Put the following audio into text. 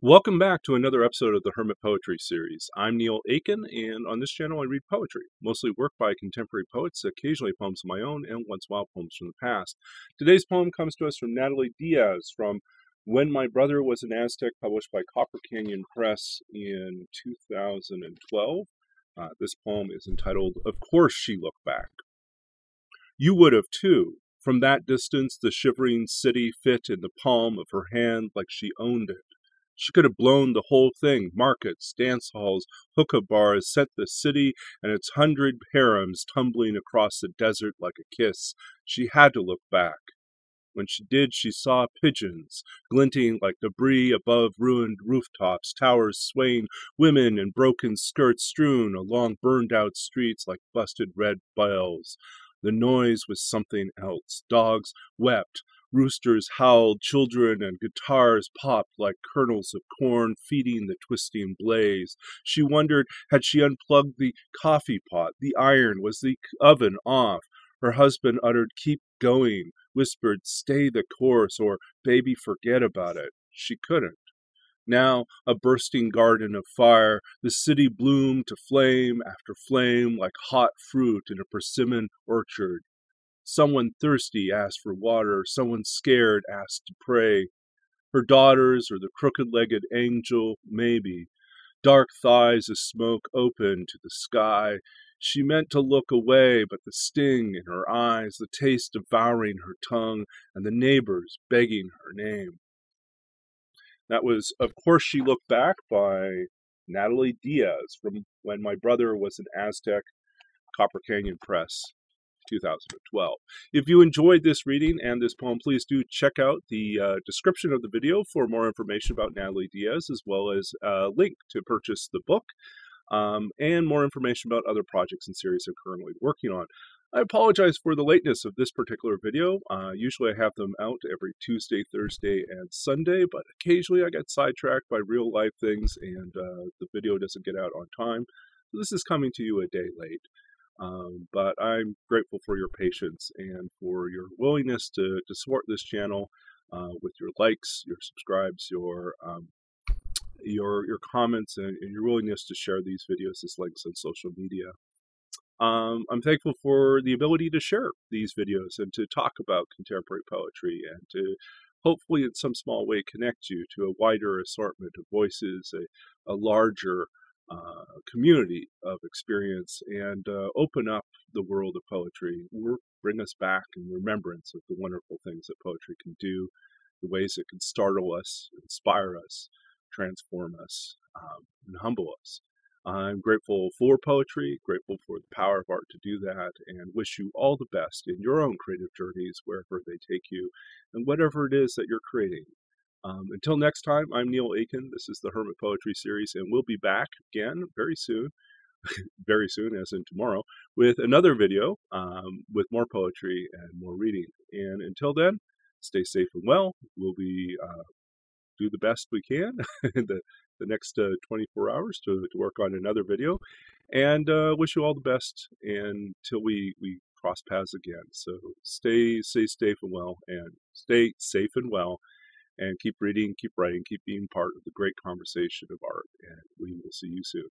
Welcome back to another episode of the Hermit Poetry Series. I'm Neil Aitken, and on this channel I read poetry, mostly work by contemporary poets, occasionally poems of my own, and once in a while poems from the past. Today's poem comes to us from Natalie Diaz from When My Brother Was an Aztec, published by Copper Canyon Press in 2012. Uh, this poem is entitled, Of Course She Looked Back. You would have too. From that distance, the shivering city fit in the palm of her hand like she owned it. She could have blown the whole thing markets, dance halls, hookah bars, sent the city and its hundred harems tumbling across the desert like a kiss. She had to look back. When she did, she saw pigeons, glinting like debris above ruined rooftops, towers swaying, women in broken skirts strewn along burned out streets like busted red bells. The noise was something else. Dogs wept, Roosters howled, children and guitars popped like kernels of corn feeding the twisting blaze. She wondered had she unplugged the coffee pot, the iron, was the oven off? Her husband uttered, Keep going, whispered, Stay the course, or Baby, forget about it. She couldn't. Now, a bursting garden of fire, the city bloomed to flame after flame like hot fruit in a persimmon orchard. Someone thirsty asked for water, someone scared asked to pray. Her daughters or the crooked legged angel, maybe. Dark thighs of smoke open to the sky. She meant to look away, but the sting in her eyes, the taste devouring her tongue, and the neighbors begging her name. That was, of course, She Looked Back by Natalie Diaz from When My Brother Was an Aztec, Copper Canyon Press. 2012. If you enjoyed this reading and this poem, please do check out the uh, description of the video for more information about Natalie Diaz, as well as a link to purchase the book um, and more information about other projects and series I'm currently working on. I apologize for the lateness of this particular video. Uh, usually I have them out every Tuesday, Thursday, and Sunday, but occasionally I get sidetracked by real life things and uh, the video doesn't get out on time. So this is coming to you a day late. Um, but I'm grateful for your patience and for your willingness to, to support this channel uh, with your likes, your subscribes, your um, your your comments, and, and, your willingness to share these videos as links on social media. Um, I'm thankful for the ability to share these videos and to talk about contemporary poetry and to hopefully in some small way connect you to a wider assortment of voices, a, a larger uh, community of experience and uh, open up the world of poetry, bring us back in remembrance of the wonderful things that poetry can do, the ways it can startle us, inspire us, transform us, um, and humble us. I'm grateful for poetry, grateful for the power of art to do that, and wish you all the best in your own creative journeys, wherever they take you, and whatever it is that you're creating. Um, until next time, I'm Neil Aitken. This is the Hermit Poetry Series, and we'll be back again very soon, very soon, as in tomorrow, with another video um, with more poetry and more reading. And until then, stay safe and well. We'll be uh, do the best we can the, the next uh, 24 hours to, to work on another video, and uh, wish you all the best until we we cross paths again. So stay stay safe and well, and stay safe and well and keep reading, keep writing, keep being part of the great conversation of art. And we will see you soon.